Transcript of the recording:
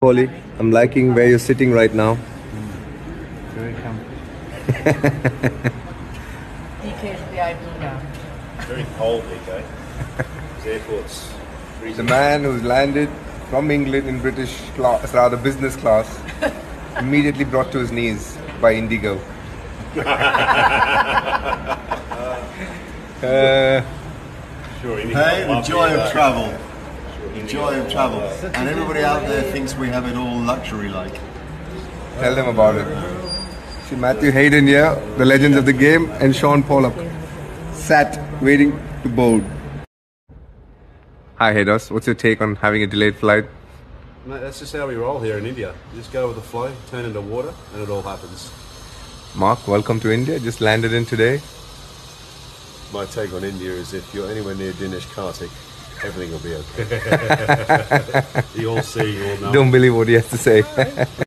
Polly, I'm liking where you're sitting right now. Very comfy. DK's Very cold, DK. His airport's The freezing. man who's landed from England in British class, rather business class, immediately brought to his knees by Indigo. uh, Sure, he Hey, the joy of travel. Joy you of travel. And everybody out there thinks we have it all luxury like. tell them about it. See Matthew Hayden here, the legends of the game, and Shaun Pollock sat waiting to board. Hi Haydos, what's your take on having a delayed flight? Mate, that's just how we roll here in India. You just go with the flow, turn into water, and it all happens. Mark, welcome to India. Just landed in today. My take on India is if you're anywhere near Dinesh Karthik, everything will be okay. You all see, you all know. Don't believe what he has to say.